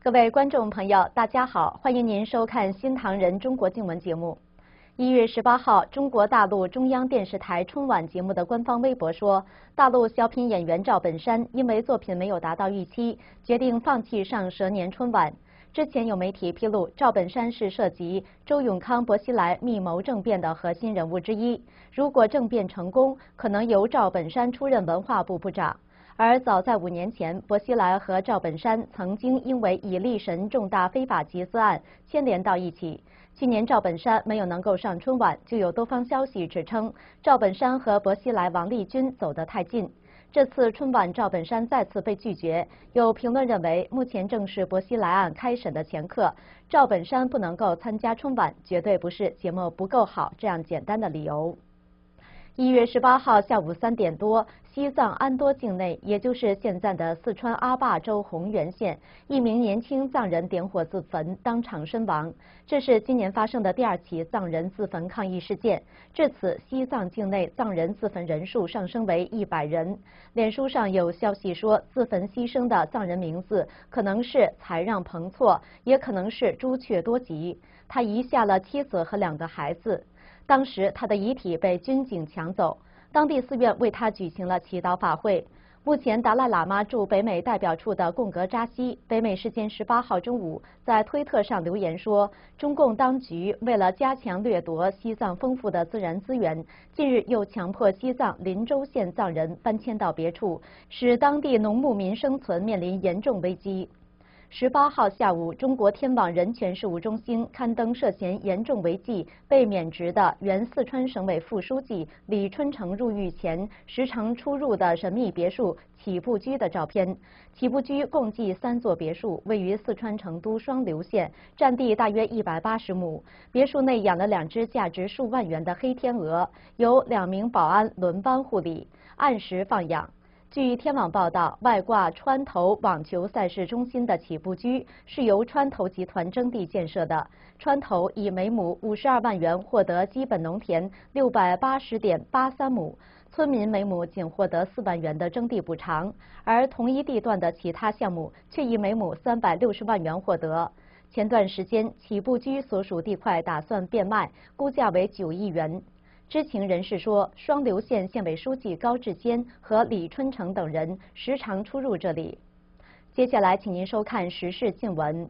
各位观众朋友，大家好，欢迎您收看《新唐人中国经文》节目。一月十八号，中国大陆中央电视台春晚节目的官方微博说，大陆小品演员赵本山因为作品没有达到预期，决定放弃上蛇年春晚。之前有媒体披露，赵本山是涉及周永康、薄熙来密谋政变的核心人物之一。如果政变成功，可能由赵本山出任文化部部长。而早在五年前，薄熙来和赵本山曾经因为以力神重大非法集资案牵连到一起。去年赵本山没有能够上春晚，就有多方消息指称赵本山和薄熙来、王立军走得太近。这次春晚，赵本山再次被拒绝。有评论认为，目前正是薄熙来案开审的前刻，赵本山不能够参加春晚，绝对不是节目不够好这样简单的理由。一月十八号下午三点多，西藏安多境内，也就是现在的四川阿坝州红原县，一名年轻藏人点火自焚，当场身亡。这是今年发生的第二起藏人自焚抗议事件。至此，西藏境内藏人自焚人数上升为一百人。脸书上有消息说，自焚牺牲的藏人名字可能是才让彭措，也可能是朱雀多吉。他遗下了妻子和两个孩子。当时他的遗体被军警抢走，当地寺院为他举行了祈祷法会。目前，达赖喇嘛驻北美代表处的贡格扎西，北美时间十八号中午在推特上留言说，中共当局为了加强掠夺西藏丰富的自然资源，近日又强迫西藏林州县藏人搬迁到别处，使当地农牧民生存面临严重危机。十八号下午，中国天网人权事务中心刊登涉嫌严重违纪被免职的原四川省委副书记李春城入狱前时常出入的神秘别墅起步居的照片。起步居共计三座别墅，位于四川成都双流县，占地大约一百八十亩。别墅内养了两只价值数万元的黑天鹅，由两名保安轮班护理，按时放养。据天网报道，外挂川投网球赛事中心的起步居是由川投集团征地建设的。川投以每亩五十二万元获得基本农田六百八十点八三亩，村民每亩仅获得四万元的征地补偿，而同一地段的其他项目却以每亩三百六十万元获得。前段时间，起步居所属地块打算变卖，估价为九亿元。知情人士说，双流县县委书记高志坚和李春城等人时常出入这里。接下来，请您收看时事新闻。